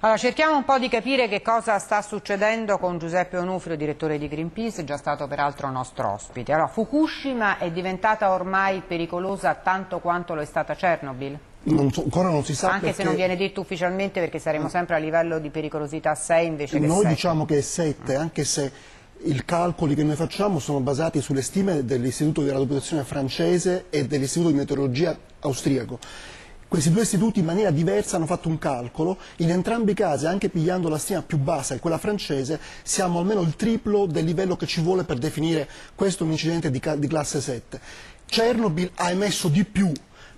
Allora, cerchiamo un po' di capire che cosa sta succedendo con Giuseppe Onufrio, direttore di Greenpeace, già stato peraltro nostro ospite. Allora, Fukushima è diventata ormai pericolosa tanto quanto lo è stata Chernobyl? Non so, ancora non si sa Anche perché... se non viene detto ufficialmente perché saremo sempre a livello di pericolosità 6 invece che Noi 7. diciamo che è 7, anche se i calcoli che noi facciamo sono basati sulle stime dell'Istituto di Radioprotezione francese e dell'Istituto di Meteorologia austriaco. Questi due istituti in maniera diversa hanno fatto un calcolo, in entrambi i casi, anche pigliando la stima più bassa e quella francese, siamo almeno il triplo del livello che ci vuole per definire questo un incidente di, di classe 7. Chernobyl ha emesso di più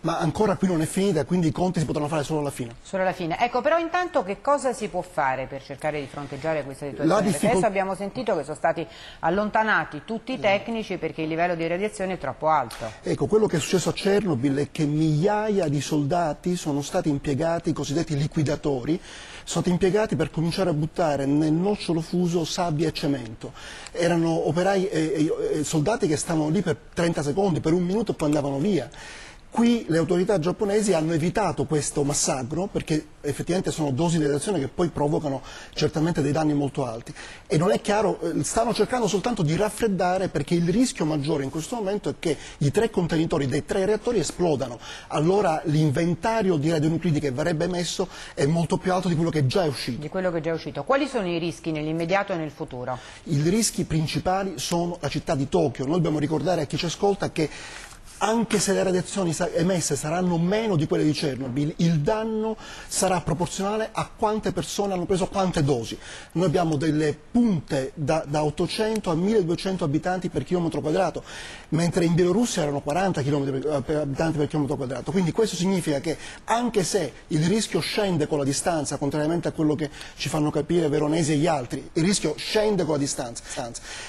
ma ancora qui non è finita, quindi i conti si potranno fare solo alla fine. Solo alla fine. Ecco, però intanto che cosa si può fare per cercare di fronteggiare questa situazione? difficol- Perché adesso abbiamo sentito che sono stati allontanati tutti i tecnici perché il livello di radiazione è troppo alto. Ecco, quello che è successo a Chernobyl è che migliaia di soldati sono stati impiegati, i cosiddetti liquidatori, sono stati impiegati per cominciare a buttare nel nocciolo fuso sabbia e cemento. Erano operai, eh, eh, soldati che stavano lì per 30 secondi, per un minuto e poi andavano via. Qui le autorità giapponesi hanno evitato questo massacro perché effettivamente sono dosi di radiazione che poi provocano certamente dei danni molto alti e non è chiaro, eh, stanno cercando soltanto di raffreddare perché il rischio maggiore in questo momento è che i tre contenitori dei tre reattori esplodano, allora l'inventario di radionuclidi che verrebbe emesso è molto più alto di quello che già è uscito. Di quello che è già uscito. Quali sono i rischi nell'immediato e nel futuro? I rischi principali sono la città di Tokyo, noi dobbiamo ricordare a chi ci ascolta che anche se le radiazioni emesse saranno meno di quelle di Chernobyl, il danno sarà proporzionale a quante persone hanno preso quante dosi. Noi abbiamo delle punte da, da 800 a 1200 abitanti per chilometro quadrato, mentre in Bielorussia erano 40 km per abitanti per chilometro quadrato. Quindi questo significa che anche se il rischio scende con la distanza, contrariamente a quello che ci fanno capire Veronesi e gli altri, il rischio scende con la distanza.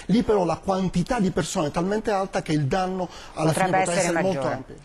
Lì però la quantità di persone è talmente alta che il danno alla Potrebbe fine potrà essere essere molto maggiore. ampio.